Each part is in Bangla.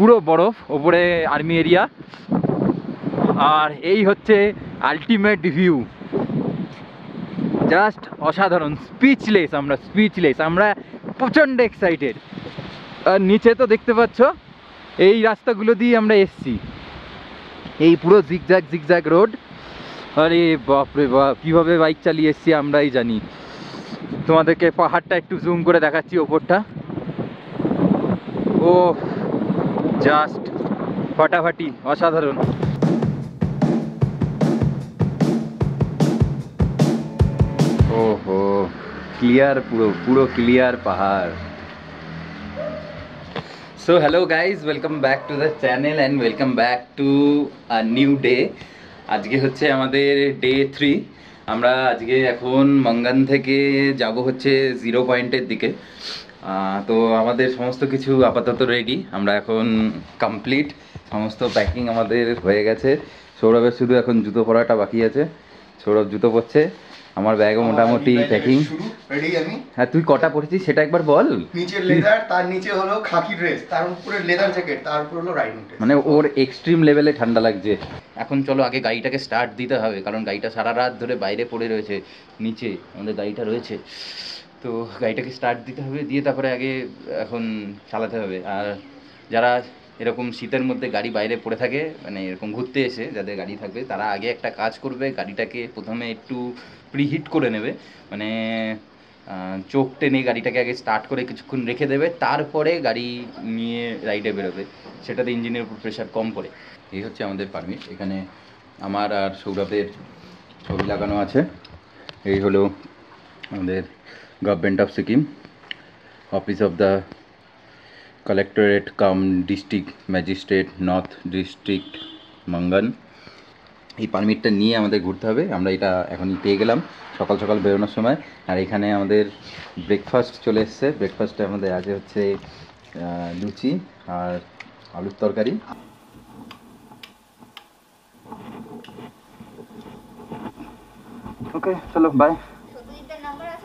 পুরো বরফ, ওপরে আর্মি এরিয়া আর এই হচ্ছে আলটিমেট ভিউ জাস্ট অসাধারণ স্পিচলেস আমরা স্পিচলেস আমরা প্রচণ্ড এক্সাইটেড আর নিচে তো দেখতে পাচ্ছ, এই রাস্তাগুলো দিয়ে আমরা এসছি। এই পুরো জিগজ্যাগ জিগজ্যাগ রোড আরে বাপরে বাপ, কীভাবে বাইক চালিয়ে এসছি আমরাই জানি। তোমাদেরকে পাহাড়টা একটু জুম করে দেখাচ্ছি ওপরটা। ও জাস্ট ফাটাফাটি, অসাধারণ। ওহো, ক্লিয়ার পুরো পুরো ক্লিয়ার পাহাড়। So hello guys welcome back to the channel and welcome back to a new day আজকে হচ্ছে আমাদের ডে থ্রি আমরা আজকে এখন মঙ্গান থেকে যাব হচ্ছে জিরো পয়েন্টের দিকে। তো আমাদের সমস্ত কিছু আপাতত রেডি আমরা এখন কমপ্লিট সমস্ত প্যাকিং আমাদের হয়ে গেছে। সৌরভের শুধু এখন জুতো পরাটা বাকি আছে। সৌরভ জুতো পরছে। আমার ব্যাগও মোটামুটি প্যাকিং রেডি আমি? হ্যাঁ তুই কটা পড়েছিস সেটা একবার বল। নিচে লেদার তার নিচে হলো খাকি ড্রেস তার উপরে লেদার জ্যাকেট তার উপরে হলো রাইডিং ড্রেস মানে ওর এক্সট্রিম লেভেলে ঠান্ডা লাগছে। এখন চলো আগে গাড়িটাকে স্টার্ট দিতে হবে কারণ গাড়িটা সারা রাত ধরে বাইরে পড়ে রয়েছে নিচে আমাদের গাড়িটা রয়েছে। তো গাড়িটাকে স্টার্ট দিতে হবে, দিয়ে তারপরে আগে এখন চালাতে হবে। আর যারা এরকম শীতের মধ্যে গাড়ি বাইরে পড়ে থাকে মানে এরকম ঘুরতে এসে যাদের গাড়ি থাকবে, তারা আগে একটা কাজ করবে, গাড়িটাকে প্রথমে একটু প্রিহিট করে নেবে। মানে চোখ টেনে গাড়িটাকে আগে স্টার্ট করে কিছুক্ষণ রেখে দেবে, তারপরে গাড়ি নিয়ে রাইডে বেরোবে। সেটাতে ইঞ্জিনের উপর প্রেশার কম পড়ে। এই হচ্ছে আমাদের পারমিট এখানে আমার আর সৌরভের ছবি লাগানো আছে। এই হলো আমাদের government of Sikkim office of the collectorate cum district magistrate north district Mangan এই পারমিটটা নিয়ে আমাদের ঘুরতে হবে। আমরা এটা এখনই পেয়ে গেলাম সকাল সকাল বেরোনোর সময়। আর এখানে আমাদের ব্রেকফাস্ট চলে এসছে। ব্রেকফাস্টে আমাদের আছে হচ্ছে লুচি আর আলুর তরকারি। ওকে চলো বাই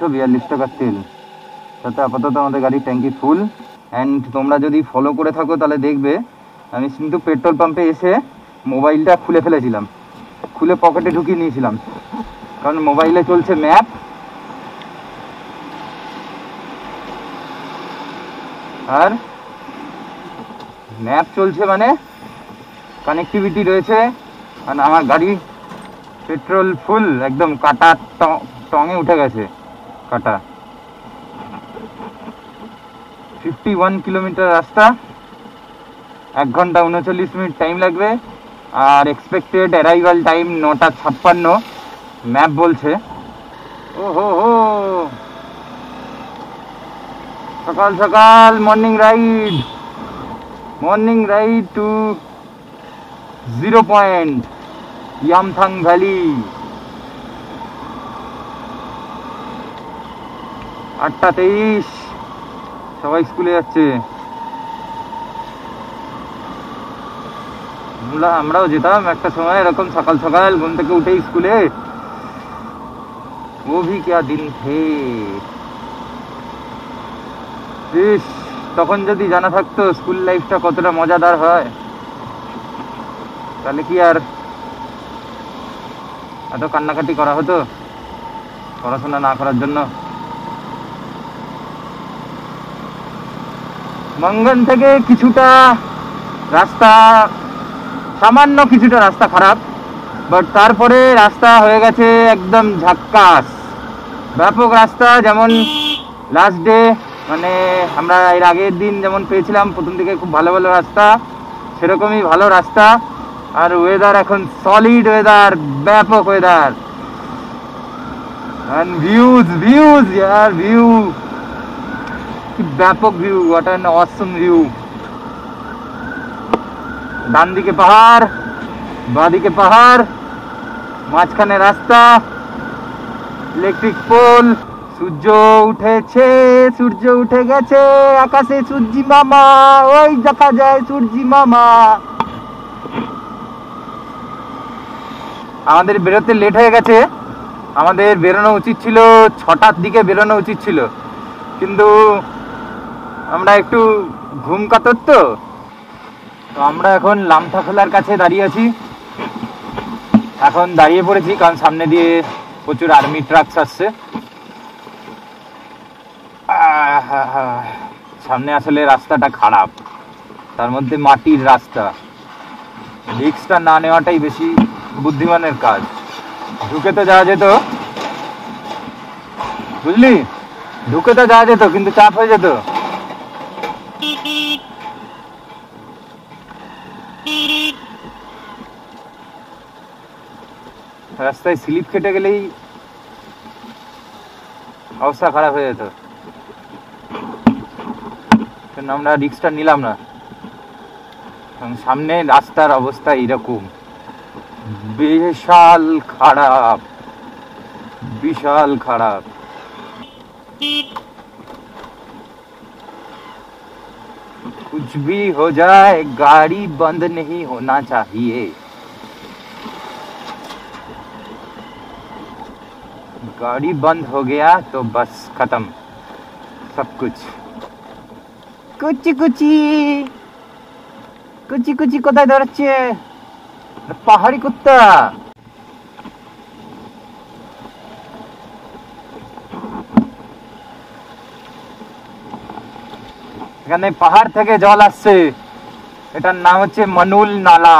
তিনশো বিয়াল্লিশ টাকার তেল তাতে আপাতত আমাদের গাড়ির ট্যাঙ্কি ফুল অ্যান্ড তোমরা যদি ফলো করে থাকো, তাহলে দেখবে, আমি কিন্তু পেট্রোল পাম্পে এসে মোবাইলটা খুলে ফেলেছিলাম। খুলে পকেটে ঢুকিয়ে নিয়েছিলাম। কারণ মোবাইলে চলছে ম্যাপ আর ম্যাপ চলছে মানে কানেক্টিভিটি রয়েছে। আর আমার গাড়ি পেট্রোল ফুল একদম কাটা ট- টঙে উঠে গেছে। কাটা। ফিফটি ওয়ান কিলোমিটার রাস্তা, এক ঘণ্টা উনচল্লিশ মিনিট টাইম লাগবে, আর এক্সপেক্টেড অ্যারাইভাল টাইম নটা ছাপ্পান্ন ম্যাপ বলছে। ও হো! হো সকাল সকাল morning ride morning ride to zero point Yumthang valley আটটা তেইশ। সবাই স্কুলে যাচ্ছে। আমরা, আমরাও যেতাম একটা সময়, এরকম সকাল সকাল ঘুম থেকে উঠে স্কুলে। ও দিন তখন যদি জানা থাকতো স্কুল লাইফটা কতটা মজাদার হয়। তাহলে কি আর এত কান্নাকাটি করা হতো? পড়াশোনা না করার জন্য। মঙ্গন থেকে কিছুটা রাস্তা, সামান্য কিছুটা রাস্তা খারাপ বাট তারপরে রাস্তা হয়ে গেছে একদম ঝাক্কাস। ব্যাপক রাস্তা, যেমন লাস্ট ডে মানে আমরা এর আগের দিন যেমন পেয়েছিলাম, প্রথম দিকে খুব ভালো ভালো রাস্তা, সেরকমই ভালো রাস্তা। আর ওয়েদার এখন সলিড ওয়েদার ব্যাপক ওয়েদার ভিউজ यार view কি ব্যাপক view what an awesome view ডান দিকে পাহাড়, বাঁদিকে পাহাড়, মাঝখানে রাস্তা ইলেকট্রিক পোল সূর্য উঠেছে, সূর্য উঠে গেছে, আকাশে সূর্যি মামা, ওই দেখা যায় সূর্যি মামা। আমাদের বেরোতে লেট হয়ে গেছে। আমাদের বেরোনো উচিত ছিল ছটার দিকে বেরোনো উচিত ছিল। কিন্তু আমরা একটু ঘুম কাতর তো। তো আমরা এখন লামঠা খোলার কাছে দাঁড়িয়ে আছি। এখন দাঁড়িয়ে পড়েছি, কারণ সামনে দিয়ে প্রচুর আর্মি ট্রাকস আসছে। সামনে আসলে রাস্তাটা খারাপ। তার মধ্যে মাটির রাস্তা। রিক্সটা না নেওয়াটাই বেশি বুদ্ধিমানের কাজ। ঢুকে তো যাওয়া যেত। বুঝলি? ঢুকে তো যাওয়া যেত, কিন্তু চাপ হয়ে যেত। রাস্তায় স্লিপ কেটে গেলেই অবস্থা খারাপ হয়ে যেত জন্য আমরা রিক্সটা নিলাম না কারণ সামনে রাস্তার অবস্থা এরকম বিশাল খারাপ বিশাল খারাপ कुछ भी हो जाए गाड़ी बंद नहीं होना चाहिए गाड़ी बंद हो गया तो बस खत्म सब कुछ কুচি কুচি কুচি কুচি কোথায় দাঁড়াচ্ছে পাহাড়ি কুত্তা এখানে পাহাড় থেকে জল আসছে এটার নাম হচ্ছে মনুল নালা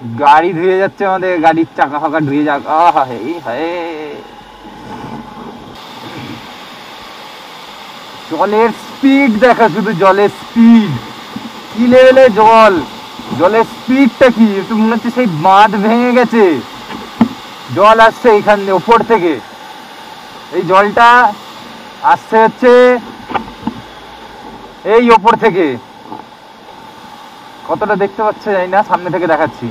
গাড়ি ধুয়ে যাচ্ছে আমাদের, গাড়ির চাকা ফাকা ধুয়ে যাক। আহ হে জলের স্পিড দেখা, শুধু জলের স্পিড কি লেভেলে জল? জলের স্পিডটা কি? একটু মনে হচ্ছে সেই বাঁধ ভেঙে গেছে। জল আসছে এখান ওপর থেকে। এই জলটা আসছে হচ্ছে এই ওপর থেকে। কতটা দেখতে পাচ্ছে জানি না, সামনে থেকে দেখাচ্ছি।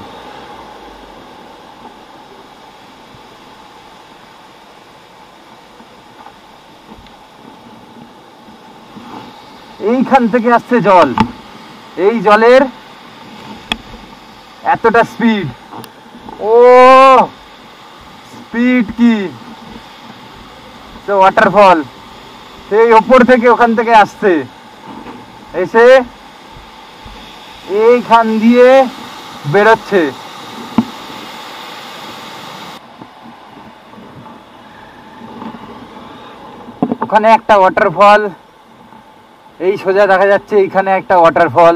এইখান থেকে আসছে জল। এই জলের এতটা স্পিড ও স্পিড কি? ওয়াটারফল সেই ওপর থেকে ওখান থেকে আসছে। এসে এইখান দিয়ে বেরোচ্ছে। ওখানে একটা ওয়াটারফল এই সোজা দেখা যাচ্ছে এইখানে একটা ওয়াটারফল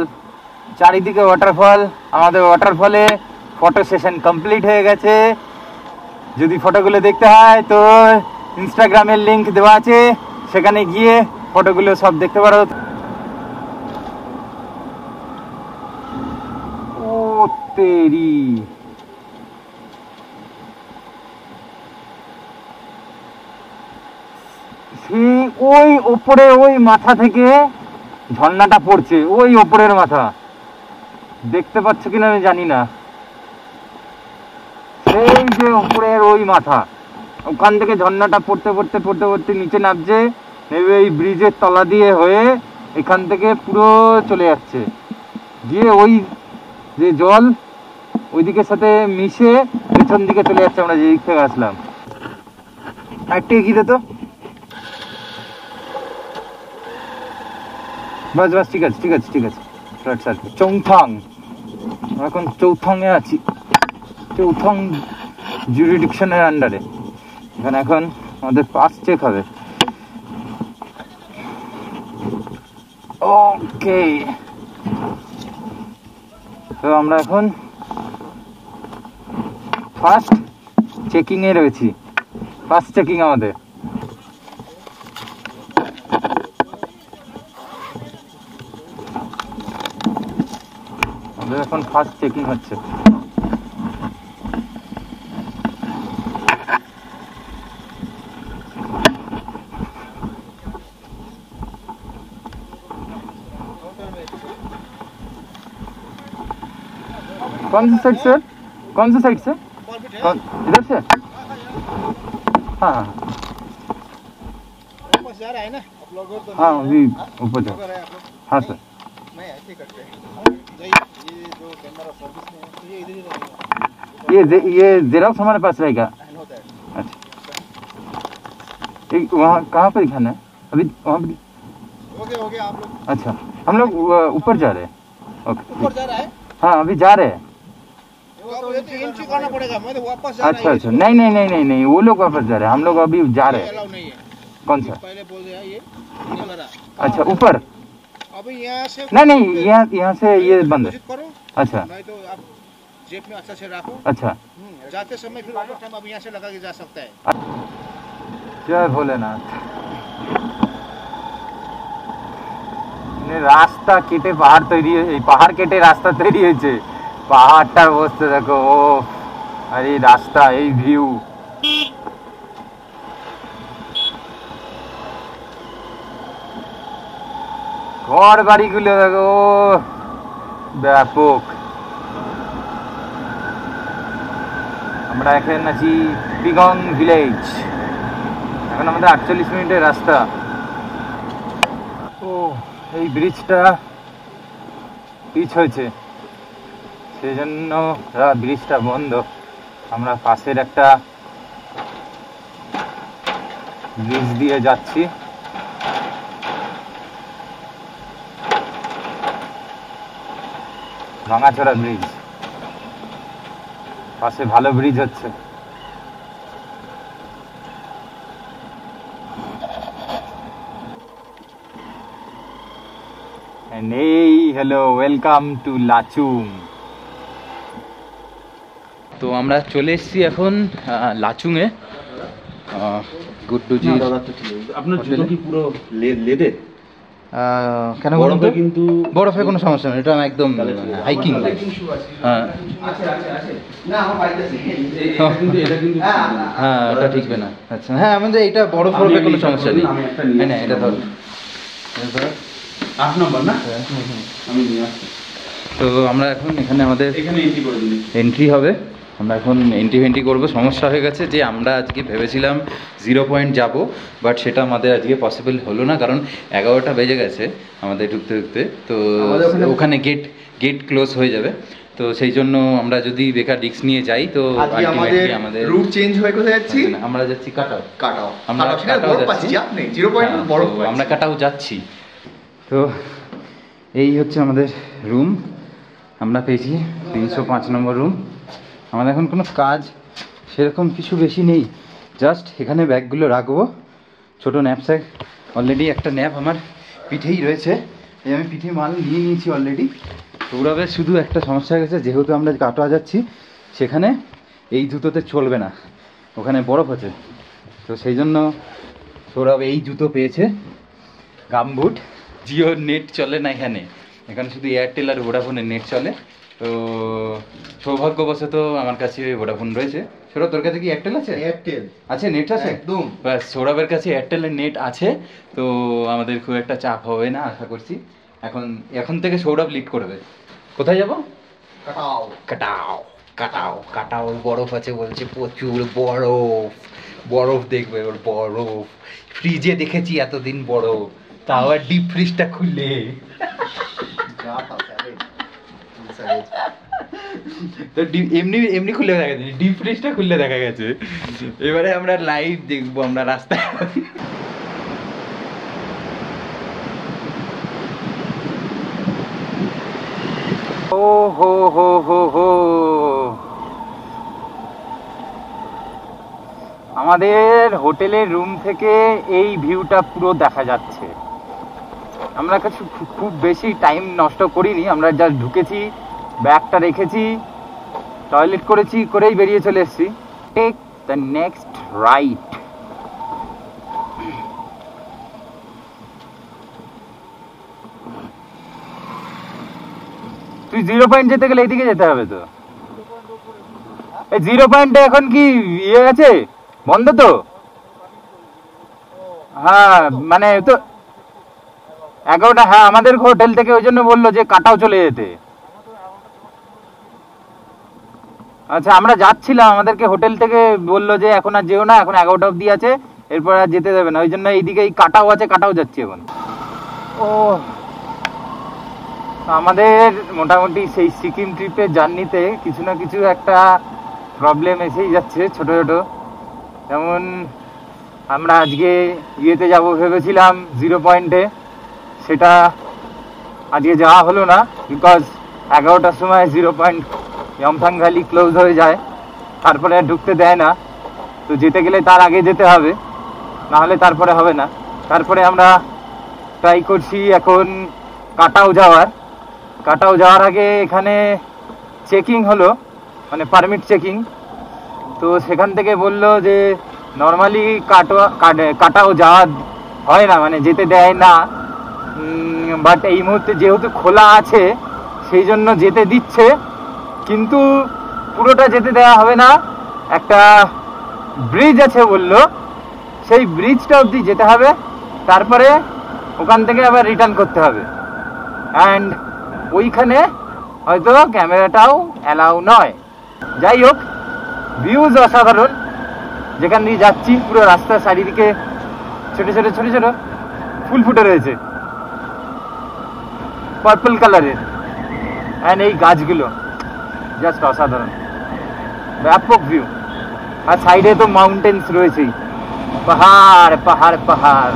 চারিদিকে ওয়াটারফল আমাদের ওয়াটারফলে ফটো সেশন কমপ্লিট হয়ে গেছে। যদি ফটোগুলো দেখতে হয় তো ইনস্টাগ্রামের লিঙ্ক দেওয়া আছে। সেখানে গিয়ে ফটোগুলো সব দেখতে পারো। ও তেরি সেই ওই ওপরে ওই মাথা থেকে ঝর্ণাটা পড়ছে, ওই ওপরের মাথা। দেখতে পাচ্ছ কিনা আমি জানি না। সেই যে ওপরের ওই মাথা, ওখান থেকে ঝর্ণাটা পড়তে পড়তে পড়তে পড়তে নিচে নামছে নেবে এই ব্রিজের তলা দিয়ে হয়ে এখান থেকে পুরো চলে যাচ্ছে। গিয়ে ওই যে জল ওই দিকের সাথে মিশে পেছন দিকে চলে যাচ্ছে, আমরা যে দিক থেকে আসলাম। একটু এগিয়ে তো? বাস বাস, ঠিক আছে ঠিক আছে ঠিক আছে। Right side Chungthang. এখন চৌথং এ আছি। চৌথং জুরিডিকশনের আন্ডারে এখানে এখন আমাদের পাস চেক হবে। ওকে তো আমরা এখন ফার্স্ট চেকিংয়ে রয়েছি। ফার্স্ট চেকিং আমাদের। এখন ফার্স্ট চেকিং হচ্ছে कौन सा साइड सर कौन सा साइड से कौन इधर से हाँ हाँ वापस जा रहा है ना आप लोग तो हाँ अभी ऊपर जाओ है आप लोग हाँ सर ये ये जेरोक्स हमारे पास रहेगा। अच्छा। एक वहाँ कहाँ पर दिखाना है? अभी वहाँ पर अच्छा। हम लोग ऊपर जा रहे हैं। ओके। ऊपर जा रहा है? हाँ अभी जा रहे हैं। अच्छा अच्छा। नहीं नहीं नहीं नहीं नहीं। नहीं वो लोग वापस जा रहे हैं। हम लोग अभी जा रहे हैं। कौन सा? अच्छा ऊपर। अभी यहाँ से नहीं नहीं यहाँ यहाँ से ये बंद है विजिट करो अच्छा नहीं तो आप जेब में अच्छा से रखो अच्छा हम्म, जाते समय फिर वापस टाइम अब यहाँ से लगा के जा सकता है জয় ভোলেনাথ মানে রাস্তা কেটে পাহাড় তৈরি হয়ে- এই পাহাড় কেটে রাস্তা তৈরি হয়েছে পাহাড়টার অবস্থা দেখো ও আর এই রাস্তা এই ভিউ ঘর বাড়িগুলো দেখো ব্যাপক। আমরা এখানে আছি পিগং ভিলেজ। এখন আমাদের আটচল্লিশ মিনিটের রাস্তা। ও, এই ব্রিজটা পিচ হয়েছে। সেই জন্য ব্রিজটা বন্ধ। আমরা পাশের একটা ব্রিজ দিয়ে যাচ্ছি। ভাঙাচোরা ব্রিজ। পাশে ভালো ব্রিজ হচ্ছে। And hey, hello, welcome to Lachung তো আমরা চলে এসেছি এখন আহ, লাচুংয়ে। গুড্ডুজি। আপনার জুতো কি পুরো লে- লেদের আহ, কেন বরফে কিন্তু বরফে কোনো সমস্যা নেই এটা একদম হাইকিং হ্যাঁ। না আমার বাড়িতে এটা কিন্তু এটা হ্যাঁ ওটা ঠিকবে না। আচ্ছা হ্যাঁ আমাদের এটা বরফ বরফে কোনো সমস্যা নেই। হ্যাঁ না এটা ধর। আট নম্বর না? আমি নিয়ে আসছি। তো আমরা এখন এখানে আমাদের এখানে এন্ট্রি করে দিন এন্ট্রি হবে। আমরা এখন এন্ট্রি ফেন্ট্রি করব। সমস্যা হয়ে গেছে যে আমরা আজকে ভেবেছিলাম জিরো পয়েন্ট যাব বাট সেটা আমাদের আজকে পসিবল হলো না কারণ এগারোটা বেজে গেছে আমাদের ঢুকতে ঢুকতে। তো ওখানে- গেট গেট ক্লোজ হয়ে যাবে। তো সেই জন্য আমরা যদি বেকার রিস্ক নিয়ে যাই তো আমাদের রুট চেঞ্জ হয়ে কোথায় যাচ্ছি? আমরা যাচ্ছি কাটাও কাটাও আমরা কাটাও যাচ্ছি। হ্যাঁ। আমরা কাটাও যাচ্ছি। তো এই হচ্ছে আমাদের রুম আমরা পেয়েছি তিনশো পাঁচ নম্বর রুম আমাদের এখন কোনো কাজ সেরকম কিছু বেশি নেই। জাস্ট এখানে ব্যাগগুলো রাখব। ছোটো ন্যাপস্যাক অলরেডি একটা ন্যাপ আমার পিঠেই রয়েছে। এই আমি পিঠে মাল নিয়ে নিয়েছি অলরেডি সৌরভের শুধু একটা সমস্যা হয়ে গেছে, যেহেতু আমরা কাটোয়া যাচ্ছি, সেখানে এই জুতোতে চলবে না। ওখানে বরফ আছে। তো সেই জন্য সৌরভ এই জুতো পেয়েছে। গামবুট। জিও নেট চলে না এখানে। এখানে শুধু এয়ারটেল আর ভোডাফোনের নেট চলে। তো সৌভাগ্যবশত আমার কাছে ভোডাফোন রয়েছে। সৌরভ তোর কাছে কি এয়ারটেল আছে? এয়ারটেল আছে নেট আছে? একদম। ব্যাস সৌরভের কাছে এয়ারটেলের নেট আছে। তো আমাদের খুব একটা চাপ হবে না আশা করছি। এখন এখন থেকে সৌরভ লিড করবে। কোথায় যাব? কাটাও। কাটাও কাটাও কাটাও। বরফ আছে বলছে প্রচুর বরফ। বরফ দেখবে ওর বরফ। ফ্রিজে দেখেছি এতদিন বরফ। তাও আর ডিপ ফ্রিজটা খুলে তো এমনি এমনি খুলে দেখা গেছে, ডিপ ফ্রিজটা খুললে দেখা গেছে। এবারে আমরা লাইভ দেখব, আমরা রাস্তায়। ও হো হো হো হো। আমাদের হোটেলের রুম থেকে এই ভিউটা পুরো দেখা যাচ্ছে। আমরা কিছু খুব বেশি টাইম নষ্ট করিনি, আমরা যা ঢুকেছি। ব্যাগটা রেখেছি, টয়লেট করেছি, করেই বেরিয়ে চলে এসেছি। টেক দ্য নেক্সট রাইট তুই জিরো পয়েন্ট যেতে গেলে এইদিকে যেতে হবে তো। এই জিরো পয়েন্টে এখন কি ইয়ে আছে? বন্ধ তো? হ্যাঁ মানে তো এগারোটা হ্যাঁ আমাদের হোটেল থেকে ওই জন্য বলল যে কাটাও চলে যেতে। আচ্ছা আমরা যাচ্ছিলাম আমাদেরকে হোটেল থেকে বলল যে এখন আর যেও না এখন এগারোটা অবধি আছে এরপর আর যেতে দেবে না ওই জন্য এইদিকে এই কাটাও আছে কাটাও যাচ্ছি এখন। ও। আমাদের মোটামুটি সেই সিকিম ট্রিপের জার্নিতে কিছু না কিছু একটা প্রবলেম এসেই যাচ্ছে ছোট ছোট। যেমন আমরা আজকে ইয়েতে যাব ভেবেছিলাম জিরো পয়েন্টে সেটা আজকে যাওয়া হলো না বিকজ এগারোটার সময় zero point Yumthang valley close হয়ে যায়। তারপরে আর ঢুকতে দেয় না। তো যেতে গেলে তার আগে যেতে হবে। না হলে তারপরে হবে না। তারপরে আমরা ট্রাই করছি এখন কাটাও যাওয়ার। কাটাও যাওয়ার আগে এখানে চেকিং হলো। মানে পারমিট চেকিং তো সেখান থেকে বলল যে নর্মালি কাটোয়া, কাট- কাটাও যাওয়া হয় না। মানে যেতে দেয় না। বাট এই মুহূর্তে যেহেতু খোলা আছে, সেই জন্য যেতে দিচ্ছে। কিন্তু পুরোটা যেতে দেওয়া হবে না। একটা ব্রিজ আছে বলল। সেই ব্রিজটা অবধি যেতে হবে। তারপরে ওখান থেকে আবার রিটার্ন করতে হবে। অ্যান্ড ওইখানে হয়তো ক্যামেরাটাও অ্যালাউ নয়। যাই হোক ভিউজ অসাধারণ। যেখান দিয়ে যাচ্ছি, পুরো রাস্তার চারিদিকে ছোট ছোট ছোট ছোট ফুল ফুটে রয়েছে। পার্পল কালারের অ্যান্ড এই গাছগুলো। জাস্ট অসাধারণ। ব্যাপক ভিউ আর সাইডে তো মাউন্টেন্স রয়েছেই। পাহাড় পাহাড় পাহাড়।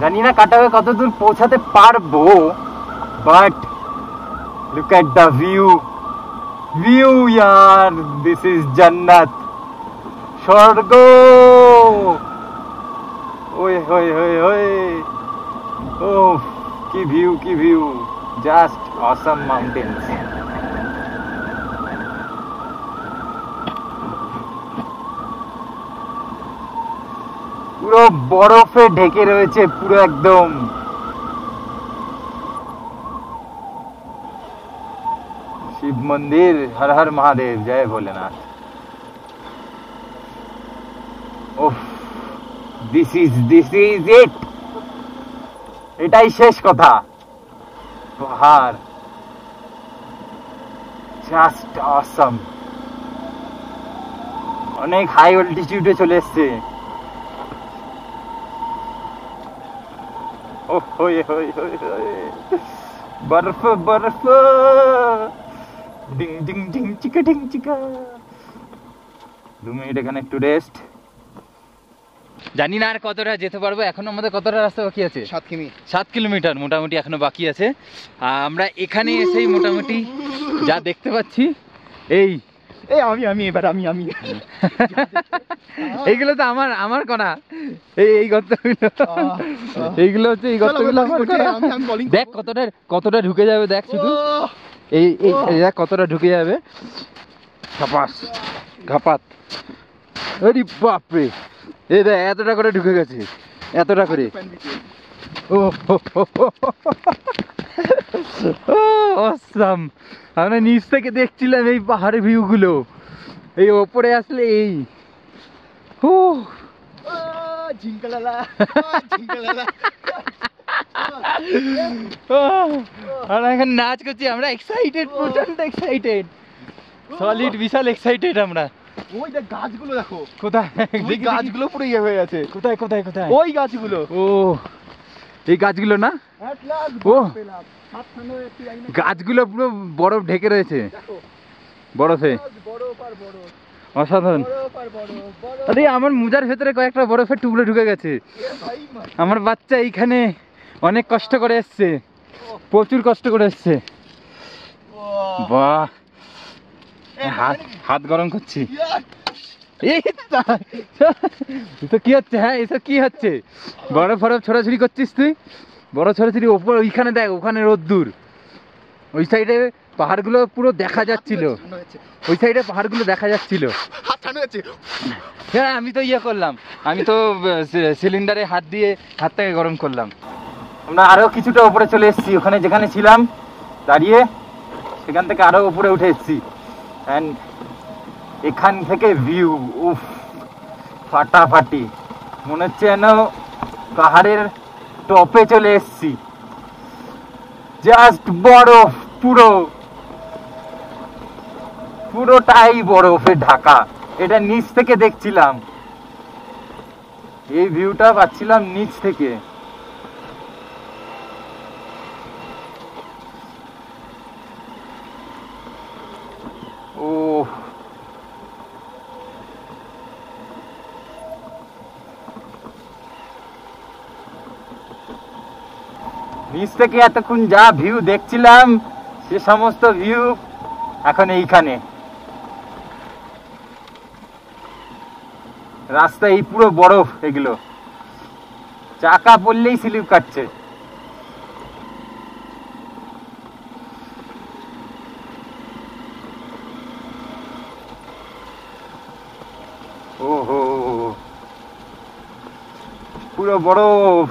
জানি না কাটাবে কত দূর পৌঁছাতে পারব but look at the view view year this is জান্নাত স্বর্গ। ওই হই হই হই ও কি ভিউ কি ভিউ জাস্ট অসম মাউন্টেন্স পুরো বরফে ঢেকে রয়েছে, পুরো একদম। শিব মন্দির, হর হর মহাদেব, জয় Bholenath. This is this is it এটাই শেষ কথা। পাহাড় জাস্ট অসম অনেক হাই অল্টিটিউডে চলে এসছে। ওহ হই হই হই হই বরফ বরফ ডিং ডিং ডিং চিকা ডিং চিকা দু মিনিট এখানে একটু রেস্ট জানি না আর কতটা যেতে পারব এখনও আমাদের কতটা রাস্তা বাকি আছে? সাত কিমি। সাত কিলোমিটার মোটামুটি এখনও বাকি আছে। আমরা এখানে এসেই মোটামুটি যা দেখতে পাচ্ছি এই এই আমি আমি এবার আমি আমি। এইগুলো তো আমার আমার কণা এই এই গর্তগুলো। এইগুলো হচ্ছে এই গর্তগুলো আমার বলিং দেখ কতটা কতটা ঢুকে যাবে দেখ শুধু। এই এই দেখ কতটা ঢুকে যাবে। ঘাপাস ঘাপাত। আরে বাপরে! এই দেখ এতটা করে ঢুকে গেছে। এতটা করে। অসাম আমরা নিচ থেকে দেখছিলাম এই পাহাড়ের ভিউগুলো। এই ওপরে আসলে এই। হু। এখন নাচ করছি আমরা এক্সাইটেড প্রচণ্ড এক্সাইটেড সলিড বিশাল এক্সাইটেড আমরা। ওই দেখ গাছগুলো দেখো। কোথায়? গাছগুলো পুরো ইয়ে হয়ে আছে। কোথায় কোথায় কোথায়? ওই গাছগুলো। ও। এই গাছগুলো না? ও। গাছগুলো পুরো বরফ ঢেকে রয়েছে। বরফে। অসাধারণ। আর আমার মোজার ভেতরে কয়েকটা বরফের টুকরো ঢুকে গেছে। আমার বাচ্চা এইখানে অনেক কষ্ট করে এসছে। প্রচুর কষ্ট করে এসছে। বাহ। হাত হাত গরম করছি। তা- কি হচ্ছে হ্যাঁ? এসব কি হচ্ছে? বরফ ফরফ ছোড়াছুড়ি করছিস তুই? বরফ ছোড়াছুড়ি ওপর ওইখানে দেখ ওখানে রোদ্দুর। ওই সাইডে পাহাড়গুলো পুরো দেখা যাচ্ছিল। ওই সাইডে পাহাড়গুলো দেখা যাচ্ছিল। হ্যাঁ আমি তো ইয়ে করলাম। আমি তো সিলিন্ডারে হাত দিয়ে হাতটাকে গরম করলাম। আমরা আরও কিছুটা উপরে চলে এসেছি। ওখানে যেখানে ছিলাম দাঁড়িয়ে সেখান থেকে আরও উপরে উঠে এসেছি। অ্যান্ড এখান থেকে ভিউ উফ, ফাটাফাটি। মনে হচ্ছে যেন পাহাড়ের টপে চলে এসেছি। জাস্ট বরফ, পুরো। পুরোটাই বরফে ঢাকা। এটা নিচ থেকে দেখছিলাম। এই ভিউটা পাচ্ছিলাম নিচ থেকে ও নিচ থেকে এতক্ষণ যা ভিউ দেখছিলাম, সে সমস্ত ভিউ এখন এইখানে। রাস্তা এই পুরো বরফ এগুলো। চাকা পড়লেই স্লিপ কাটছে। ওহো, পুরো বরফ।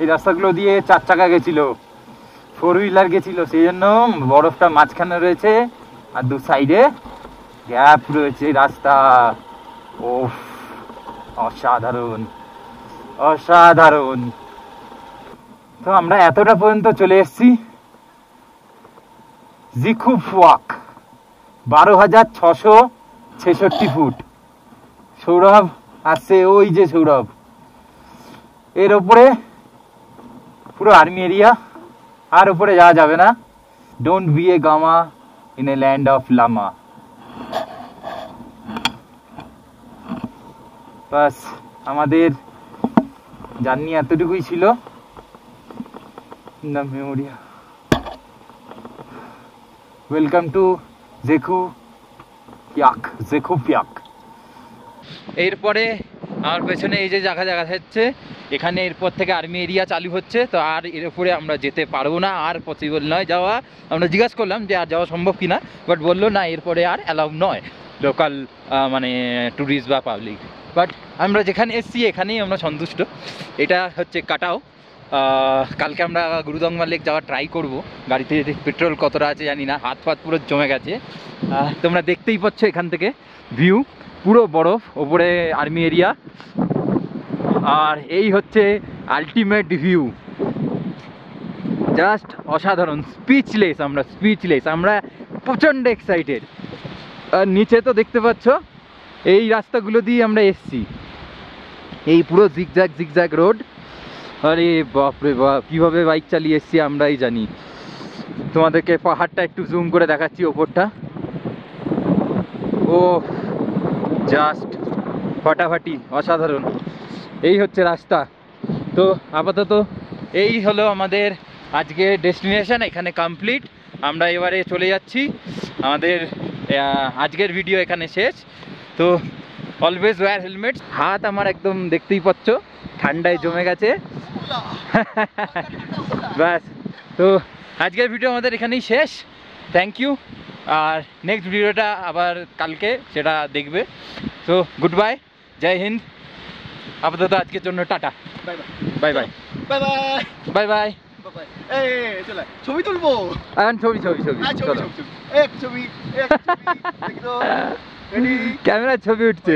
এই রাস্তাগুলো দিয়ে চার চাকা গেছিল। ফোর হুইলার গেছিল, সেই জন্য বরফটা মাঝখানে রয়েছে আর দু সাইডে গ্যাপ রয়েছে রাস্তা। ও অসাধারণ অসাধারণ। তো আমরা এতটা পর্যন্ত চলে এসেছি। জিখুফ ওয়াক বারো হাজার ছশো ছেষট্টি ফুট। সৌরভ আসছে, ওই যে সৌরভ। এর ওপরে পুরো আর্মি এরিয়া আর উপরে যাওয়া যাবে না। Don't be a gamma in a land of lama বাস, আমাদের জার্নি এতটুকুই ছিল। দ্য মেমোরিয়া ওয়েলকাম টু জেখু পিয়াক জেখু পিয়াক এরপরে আমার পেছনে এই যে জায়গা জায়গা হচ্ছে এখানে এরপর থেকে আর্মি এরিয়া চালু হচ্ছে, তো আর এর উপরে আমরা যেতে পারব না, আর পসিবল নয় যাওয়া। আমরা জিজ্ঞাসা করলাম যে আর যাওয়া সম্ভব কিনা বাট বলল না, এরপরে আর অ্যালাউ নয় লোকাল মানে ট্যুরিস্ট বা পাবলিক বাট আমরা যেখানে এসছি, এখানেই আমরা সন্তুষ্ট। এটা হচ্ছে কাটাও কালকে আমরা গুরুদংমা লেক যাওয়ার ট্রাই করব। গাড়িতে পেট্রোল কতটা আছে জানি না হাত ফাত পুরো জমে গেছে। তোমরা দেখতেই পাচ্ছ এখান থেকে ভিউ পুরো বরফ ওপরে আর্মি এরিয়া আর এই হচ্ছে আলটিমেট ভিউ জাস্ট অসাধারণ স্পিচলেস আমরা স্পিচলেস আমরা প্রচণ্ড এক্সাইটেড আর নিচে তো দেখতে পাচ্ছ, এই রাস্তাগুলো দিয়ে আমরা এসছি। এই পুরো জিগজ্যাগ জিগজ্যাগ রোড আরে বাপরে বাপ, কীভাবে বাইক চালিয়ে এসছি আমরাই জানি। তোমাদেরকে পাহাড়টা একটু জুম করে দেখাচ্ছি ওপরটা। ও জাস্ট ফাটাফাটি, অসাধারণ। এই হচ্ছে রাস্তা। তো আপাতত এই হলো আমাদের আজকে ডেস্টিনেশন, এখানে কমপ্লিট। আমরা এবারে চলে যাচ্ছি। আমাদের আজকের ভিডিও এখানে শেষ। তো অলওয়েজ ওয়্যার হেলমেট হাত আমার একদম দেখতেই পাচ্ছ, ঠান্ডায় জমে গেছে। ব্যাস। তো আজকের ভিডিও আমাদের এখানেই শেষ। থ্যাংক ইউ আর নেক্সট ভিডিওটা আবার কালকে সেটা দেখবে। তো গুড বাই জয় হিন্দ। আপাতত আজকের জন্য tata. Bye bye bye bye bye bye bye ছবি তুলবো? ছবি ছবি ছবি। ছবি ছবি ক্যামেরা ছবি উঠছে।